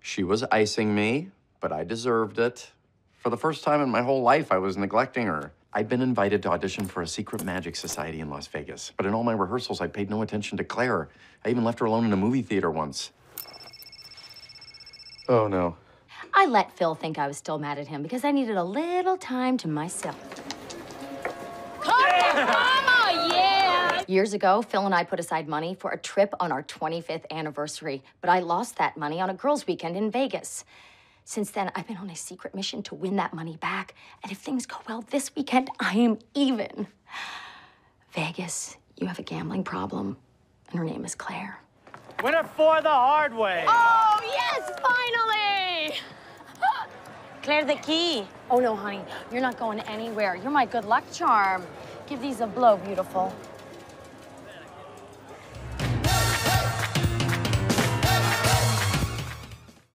She was icing me, but I deserved it. For the first time in my whole life, I was neglecting her. I'd been invited to audition for a secret magic society in Las Vegas, but in all my rehearsals, I paid no attention to Claire. I even left her alone in a movie theater once. Oh no. I let Phil think I was still mad at him because I needed a little time to myself. Come on, yeah! Years ago, Phil and I put aside money for a trip on our 25th anniversary, but I lost that money on a girls' weekend in Vegas. Since then, I've been on a secret mission to win that money back, and if things go well this weekend, I am even. Vegas, you have a gambling problem, and her name is Claire. Winner for the hard way. Oh, yes, finally! Claire the key. Oh, no, honey, you're not going anywhere. You're my good luck charm. Give these a blow, beautiful.